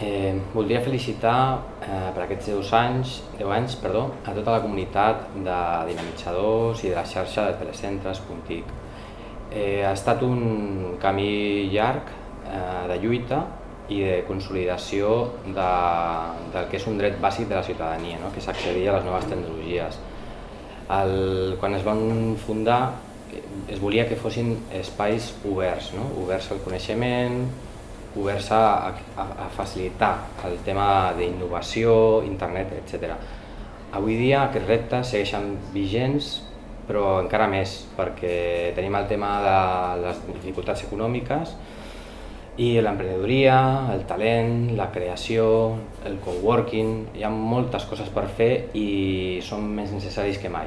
Eh, voldria felicitar eh, per aquests 10 anys, 10 anys perdó, a tota la comunitat de dinamitzadors i de la xarxa de telecentres. Eh, ha estat un camí llarg eh, de lluita i de consolidació de, del que és un dret bàsic de la ciutadania, no? que és accedir a les noves tecnologies. El, quan es van fundar es volia que fossin espais oberts, no? oberts al coneixement, oberts a, a, a facilitar el tema d'innovació, internet, etc. Avui dia aquests reptes segueixen vigents, però encara més, perquè tenim el tema de les dificultats econòmiques i l'emprenedoria, el talent, la creació, el coworking, hi ha moltes coses per fer i són més necessaris que mai.